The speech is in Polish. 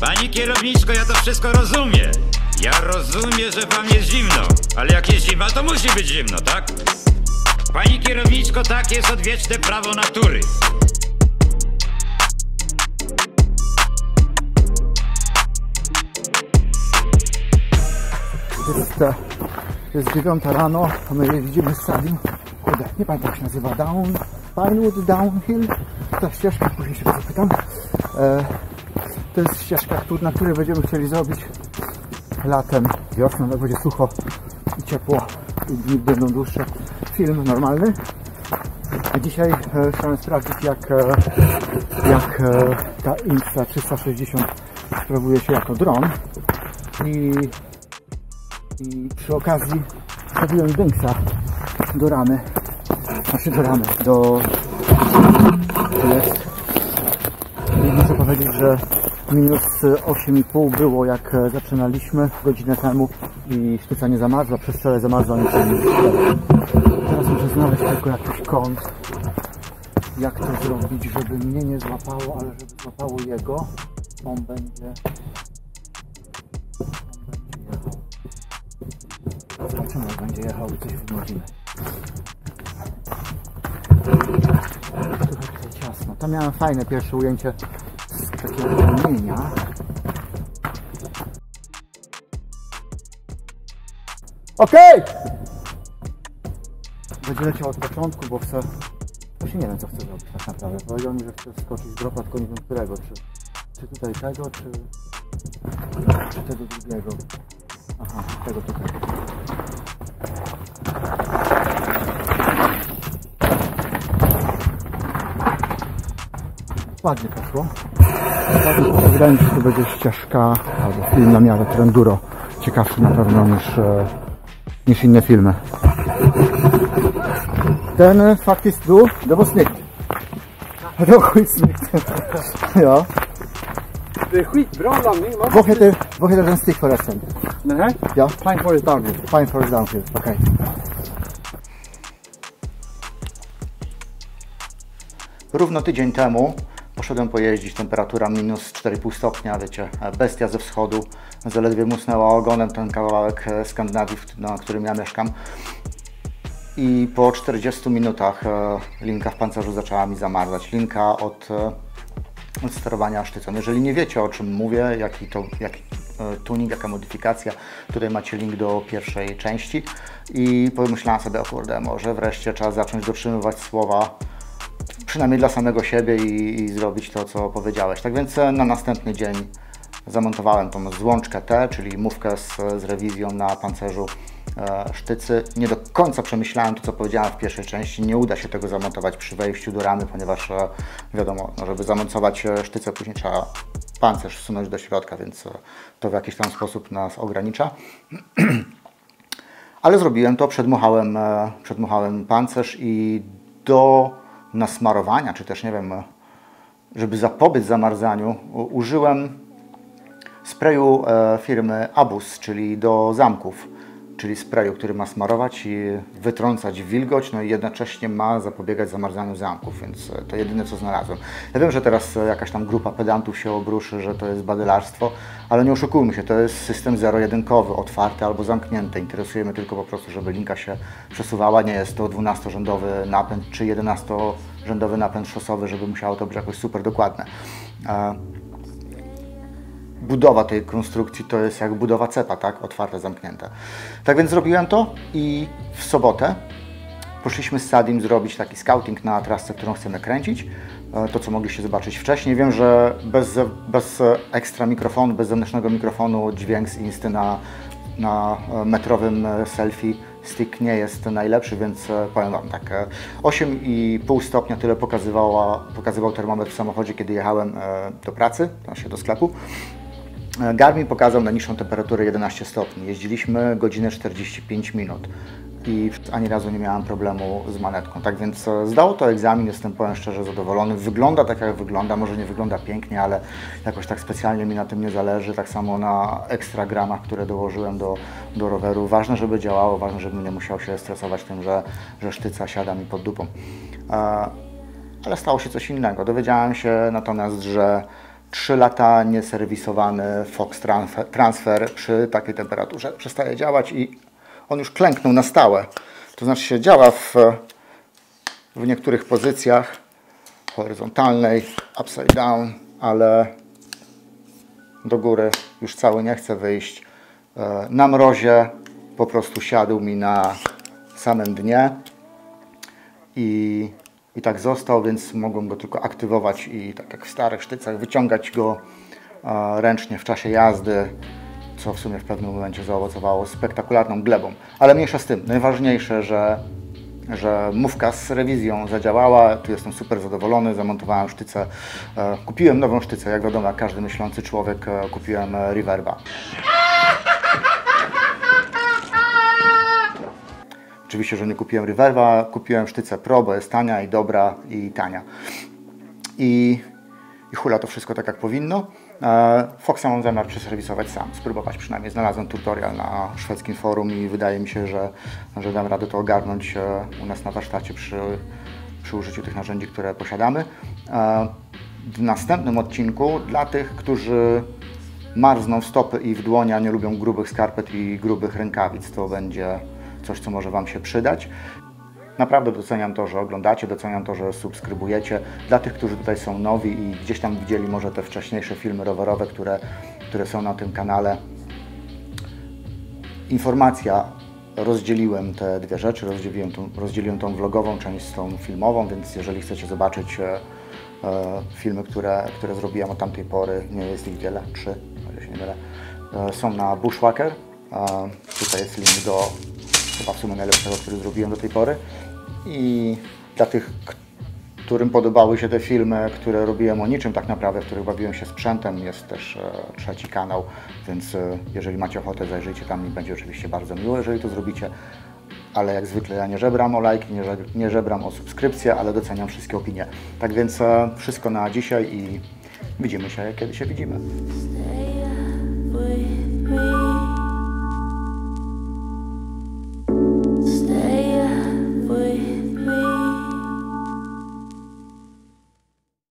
Pani kierowniczko, ja to wszystko rozumiem. Ja rozumiem, że wam jest zimno, ale jak jest zima, to musi być zimno, tak? Pani kierowniczko, tak jest odwieczne prawo natury. Jest, dziewiąta rano, a my jeździmy z Sadim. Kurde, nie pamiętam jak się nazywa. Down, Pinewood Downhill. Ta ścieżka, później się zapytam. E, to jest ścieżka, na której będziemy chcieli zrobić latem, wiosną, jak będzie sucho i ciepło i dni będą dłuższe. Film normalny. A dzisiaj e, chciałem sprawdzić jak, e, jak e, ta Insta 360 sprawuje się jako dron. I i przy okazji zrobiłem dęksa do ramy. Znaczy do ramy, do... Jest. I muszę powiedzieć, że minus 8,5 było jak e, zaczynaliśmy godzinę temu i sztyca nie zamarzła, przez wczoraj zamarzła 4. Teraz muszę znaleźć tylko jakiś kąt, jak to zrobić, żeby mnie nie złapało, ale żeby złapało jego. On będzie... On będzie jechał. Zobaczymy, jak będzie jechał i coś wymyślimy. Trochę tutaj ciasno. Tam miałem fajne pierwsze ujęcie takiego kamienia. Okej! Będzie leciał od początku, bo chcę... Właśnie nie wiem, co chcę zrobić tak naprawdę. Powiedział mi, że chce skoczyć dropa, tylko nie wiem którego. Czy, czy tutaj tego, czy, czy tego drugiego. Aha, tego tutaj. Ładnie poszło. Wydaje mi się, że to będzie ścieżka albo film na miarę trenduro. Ciekawszy na pewno niż, e, niż inne filmy. Ten eh, faktiskt du, det var snyggt. Det var skitsnyggt. ja. Det är skitbra landning. Man. Vad heter, vad heter den stick förresten? Den här? Ja, Pine Forest Downhill. Fine Forest Downhill. Okej. Równo tydzień temu poszedłem pojeździć, temperatura minus 4,5 stopnia, wiecie, bestia ze wschodu, zaledwie musnęła ogonem ten kawałek e, Skandynawii, na którym ja mieszkam. I po 40 minutach e, linka w pancerzu zaczęła mi zamarzać. Linka od, e, od sterowania sztycem. Jeżeli nie wiecie o czym mówię, jaki to jaki, tuning, jaka modyfikacja, tutaj macie link do pierwszej części i pomyślałem sobie, o kurde, może wreszcie trzeba zacząć dotrzymywać słowa przynajmniej dla samego siebie i, i zrobić to, co powiedziałeś. Tak więc e, na następny dzień zamontowałem tą złączkę T, czyli mówkę z, z rewizją na pancerzu e, sztycy. Nie do końca przemyślałem to, co powiedziałem w pierwszej części. Nie uda się tego zamontować przy wejściu do ramy, ponieważ e, wiadomo, no, żeby zamontować e, sztycę, później trzeba pancerz wsunąć do środka, więc e, to w jakiś tam sposób nas ogranicza. Ale zrobiłem to, przedmuchałem, przedmuchałem pancerz i do nasmarowania, czy też nie wiem, żeby zapobiec zamarzaniu, użyłem sprayu e, firmy Abus, czyli do zamków, czyli sprayu, który ma smarować i wytrącać wilgoć, no i jednocześnie ma zapobiegać zamarzaniu zamków, więc e, to jedyne co znalazłem. Ja wiem, że teraz e, jakaś tam grupa pedantów się obruszy, że to jest badylarstwo, ale nie oszukujmy się, to jest system zero-jedynkowy, otwarty albo zamknięty. Interesuje mnie tylko po prostu, żeby linka się przesuwała. Nie jest to 12-rzędowy napęd czy 11-rzędowy napęd szosowy, żeby musiało to być jakoś super dokładne. Budowa tej konstrukcji to jest jak budowa cepa, tak? Otwarte, zamknięte. Tak więc zrobiłem to i w sobotę poszliśmy z Sadim zrobić taki scouting na trasce, którą chcemy kręcić. E, To, co mogliście zobaczyć wcześniej. Wiem, że bez, bez ekstra mikrofonu, bez zewnętrznego mikrofonu dźwięk z Insty na, na e, metrowym e, selfie stick nie jest najlepszy, więc powiem Wam tak, e, 8,5 stopnia tyle pokazywał termometr w samochodzie, kiedy jechałem do pracy, się do sklepu. Garmin pokazał najniższą temperaturę 11 stopni. Jeździliśmy godzinę 45 minut i ani razu nie miałem problemu z manetką. Tak więc e, zdało to egzamin, jestem powiem szczerze zadowolony. Wygląda tak jak wygląda, może nie wygląda pięknie, ale jakoś tak specjalnie mi na tym nie zależy. Tak samo na ekstra gramach, które dołożyłem do, do roweru. Ważne, żeby działało, ważne, żebym nie musiał się stresować tym, że, że sztyca siada mi pod dupą. E, ale stało się coś innego. Dowiedziałem się natomiast, że 3 lata nieserwisowany Fox Transfer, transfer przy takiej temperaturze przestaje działać i on już klęknął na stałe. To znaczy się działa w, w niektórych pozycjach horyzontalnej, upside down, ale do góry już cały nie chce wyjść. E, Na mrozie po prostu siadł mi na samym dnie i, i tak został, więc mogłem go tylko aktywować i tak jak w starych sztycach wyciągać go ręcznie w czasie jazdy, co w sumie w pewnym momencie zaowocowało spektakularną glebą. Ale mniejsza z tym, najważniejsze, że, że mówka z rewizją zadziałała, tu jestem super zadowolony, zamontowałem sztycę, e, kupiłem nową sztycę, jak wiadomo, każdy myślący człowiek, e, kupiłem e, Reverba. Oczywiście, że nie kupiłem Reverba, kupiłem sztycę Pro, bo jest tania i dobra i tania. I, i hula to wszystko tak jak powinno. E, Foxa mam zamiar przeserwisować sam, spróbować przynajmniej. Znalazłem tutorial na szwedzkim forum i wydaje mi się, że, że dam radę to ogarnąć e, u nas na warsztacie przy, przy użyciu tych narzędzi, które posiadamy. E, W następnym odcinku dla tych, którzy marzną w stopy i w dłonia, nie lubią grubych skarpet i grubych rękawic, to będzie coś, co może Wam się przydać. Naprawdę doceniam to, że oglądacie, doceniam to, że subskrybujecie. Dla tych, którzy tutaj są nowi i gdzieś tam widzieli może te wcześniejsze filmy rowerowe, które, które są na tym kanale. Informacja, rozdzieliłem te dwie rzeczy, rozdzieliłem tą, rozdzieliłem tą vlogową część z tą filmową, więc jeżeli chcecie zobaczyć e, e, filmy, które, które zrobiłem od tamtej pory, nie jest ich wiele, trzy, o ile się nie mylę, e, są na Bushwhacker. E, tutaj jest link do chyba w sumie najlepszego, który zrobiłem do tej pory. I dla tych, którym podobały się te filmy, które robiłem o niczym tak naprawdę, w których bawiłem się sprzętem, jest też e, trzeci kanał, więc e, jeżeli macie ochotę, zajrzyjcie tam i będzie oczywiście bardzo miło, jeżeli to zrobicie. Ale jak zwykle ja nie żebram o lajki, nie, nie żebram o subskrypcję, ale doceniam wszystkie opinie. Tak więc e, wszystko na dzisiaj i widzimy się, kiedy się widzimy.